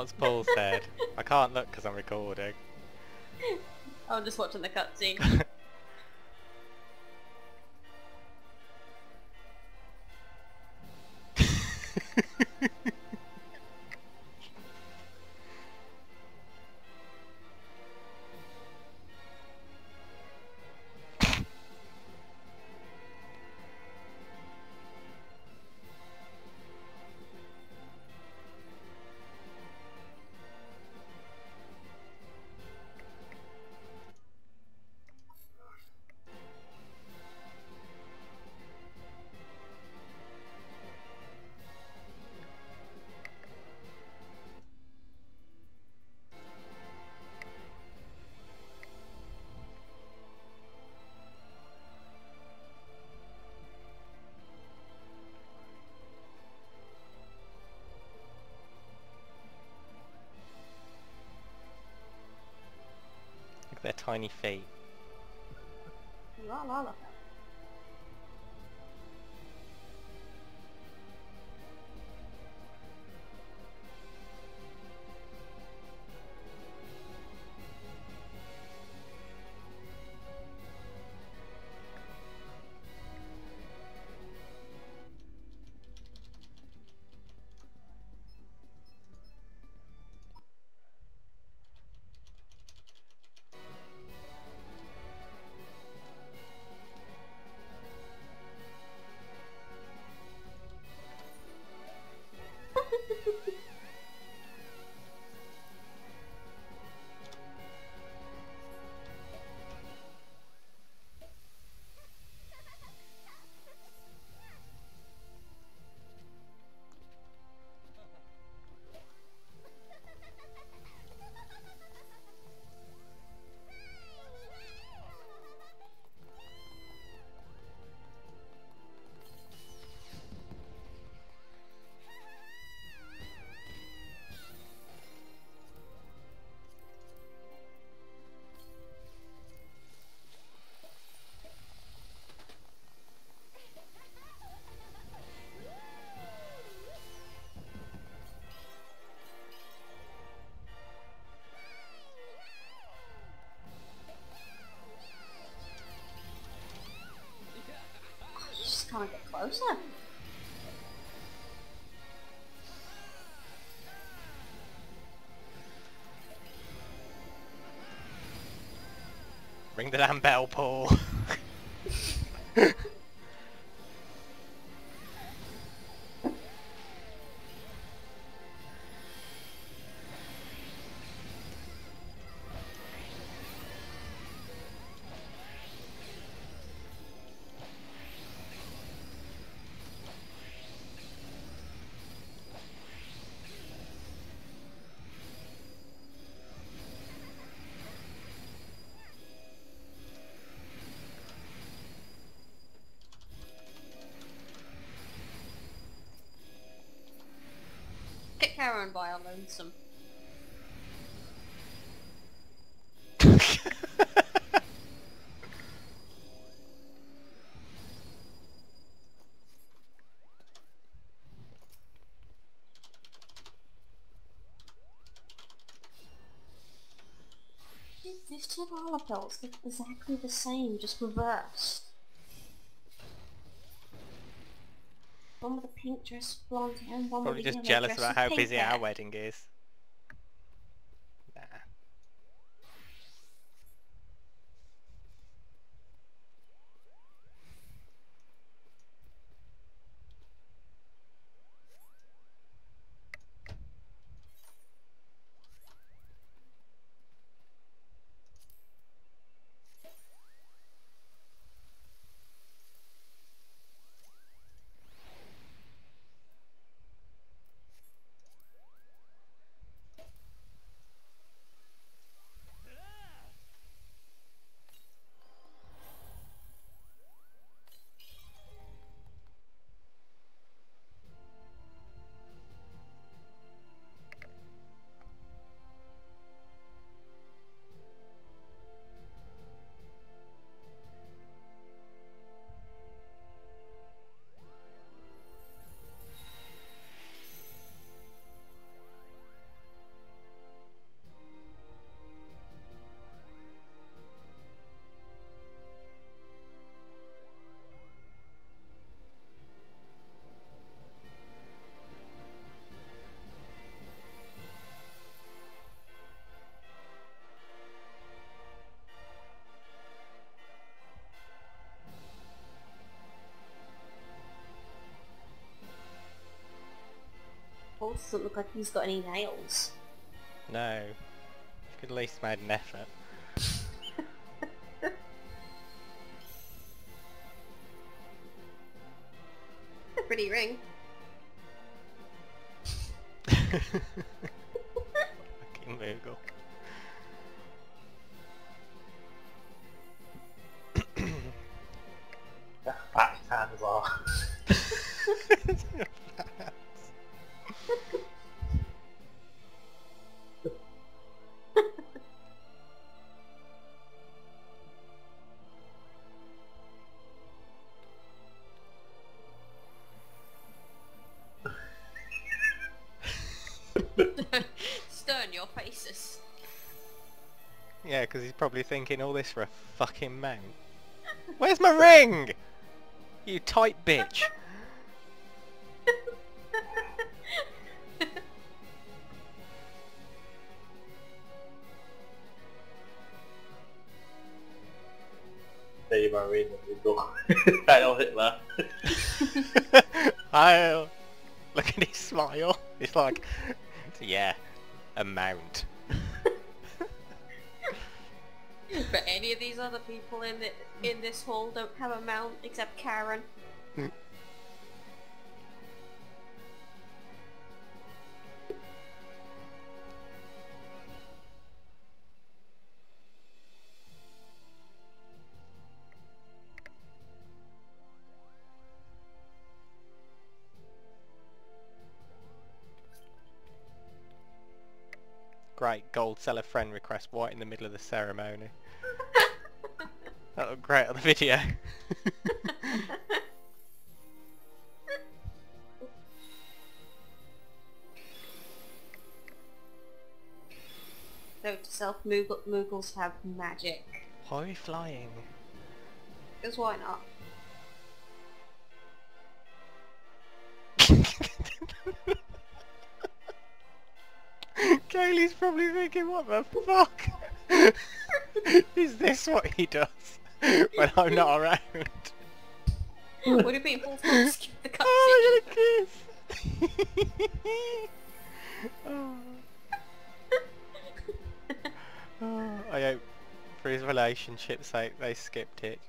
What's Paul said? I can't look because I'm recording. I'm just watching the cutscene. their tiny feet. you are Lala. Just can't get closer. Ring the damn bell, Paul. Karen by our lonesome. These two look exactly the same, just reversed. One with a pink dress, blonde hair, and one Probably with a just yellow jealous dress about how busy hair. our wedding is. Doesn't look like he's got any nails. No. You could at least made an effort. A pretty ring. Fucking Moogle. Back hand as yeah, because he's probably thinking all this for a fucking mount. Where's my ring? You tight bitch. There you go, read the Google. Hail Hitler. I'll look at his smile. It's like, yeah, a mount. But any of these other people in the, in this hall don't have a mount except Karen. Great gold seller friend request right in the middle of the ceremony. That looked great on the video. Note to self, Moogle, Moogles have magic. High flying. Because why not? Kaylee's probably thinking, what the fuck? Is this what he does when I'm not around? Would it be forced to skip the cutscene? Oh, I got a kiss! oh. Oh, I hope for his relationship's sake they skipped it.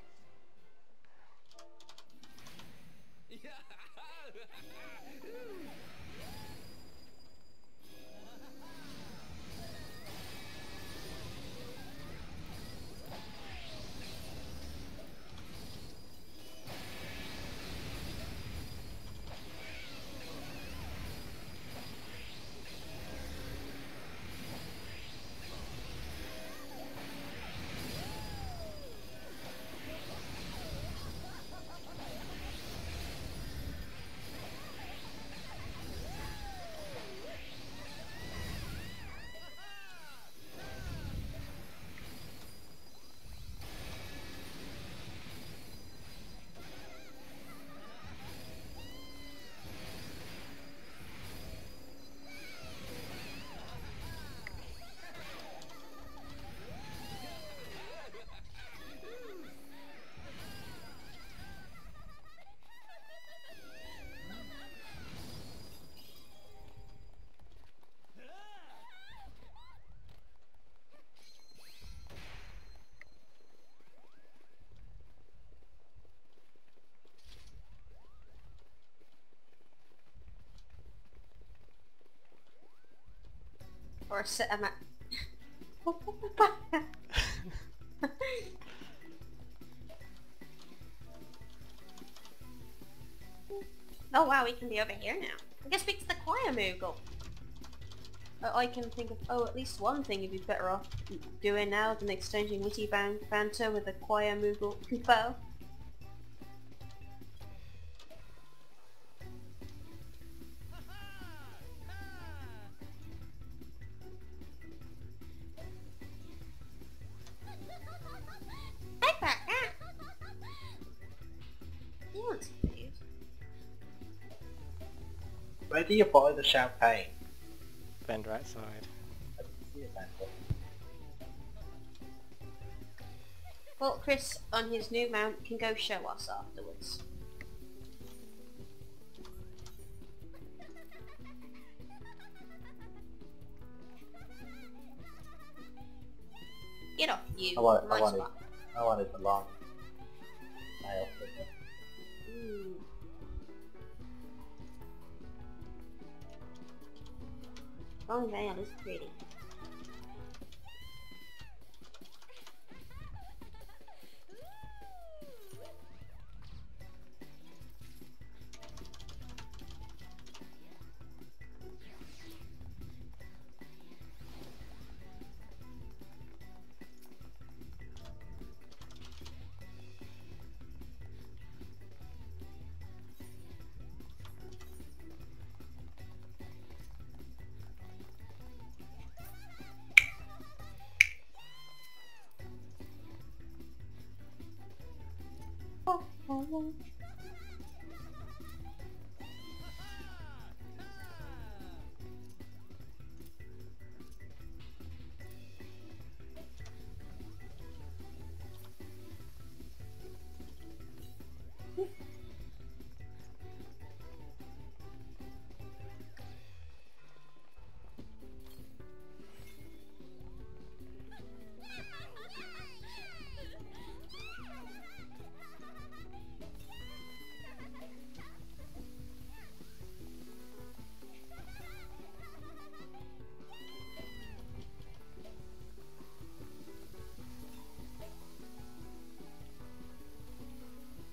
Or a Oh wow, we can be over here now. I guess speak to the choir Moogle. Uh, I can think of, oh, at least one thing you'd be better off doing now than exchanging witty ban banter with the choir Moogle. Where do you buy the champagne? Bend right side. Well, Chris, on his new mount, can go show us afterwards. Get off, you. I, want, nice I wanted, one. I wanted the long Oh Long nail is pretty. Bye.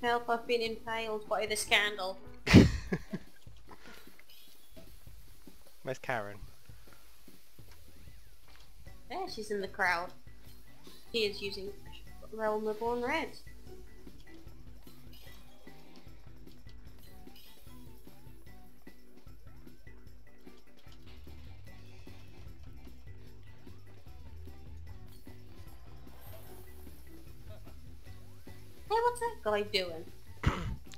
Help, I've been impaled by the scandal. Where's Karen? Yeah, she's in the crowd. She is using Realm Reborn Red. What's that guy doing? Do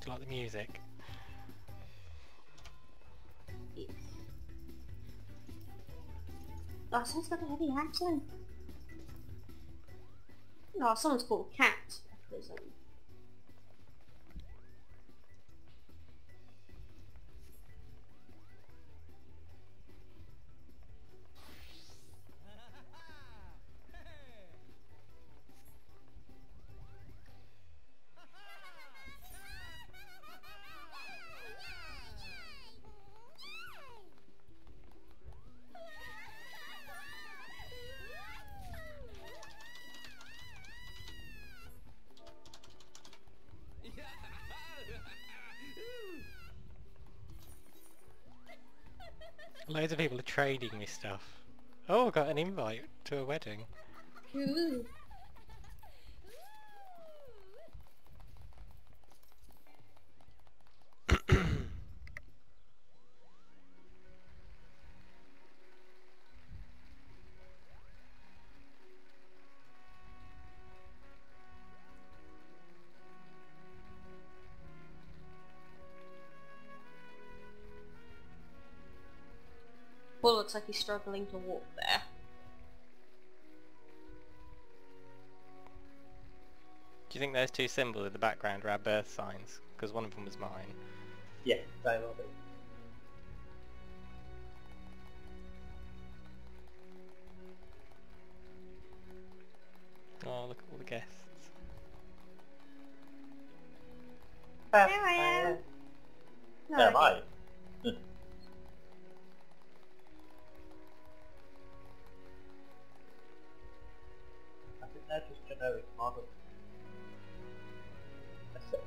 you like the music? Oh, someone's got a heavy accent. Oh, no, someone's called Cat. Loads of people are trading me stuff. Oh, I got an invite to a wedding. Ooh. Well, looks like he's struggling to walk there. Do you think those two symbols in the background are our birth signs? Because one of them was mine. Yeah, they will be. Oh, look at all the guests. There I am. No, There am I I. I think they're just generic models. That's it.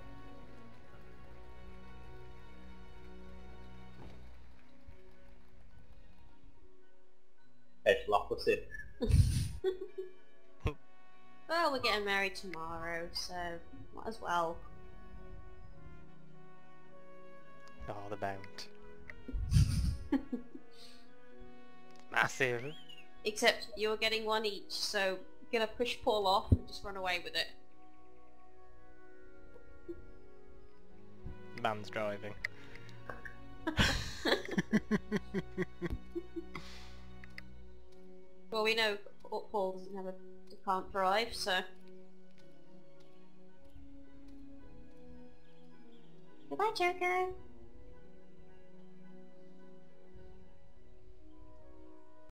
Edge opposite. Well, we're getting married tomorrow, so might as well. Oh, the mount. Massive. Except you're getting one each, so you're gonna push Paul off and just run away with it. Man's driving. Well, we know Paul doesn't have a can't drive, so. Goodbye, Joker.